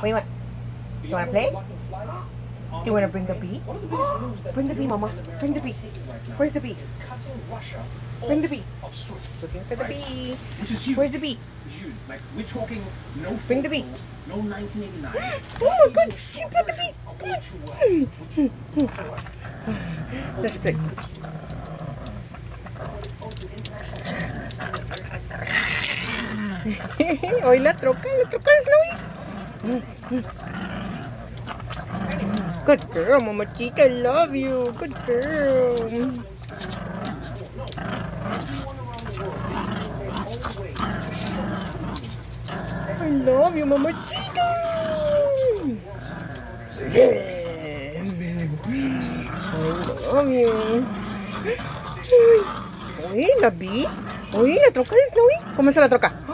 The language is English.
What do you to play? You want to bring the bee? bring the bee, Mama. Bring the bee. Where's the bee? Bring the bee. Looking for the bee. Where's the bee? Like we're talking no Bring the bee. no 1989. Oh god, she put the bee. Come on. Let's play. Hoy la troca, la troca de Snowy. Good girl, Mama Chica, I love you. Good girl. I love you, Mama Chica. I love you. Uy, la vi. Uy, la troca de Snowy. ¿Cómo está la troca?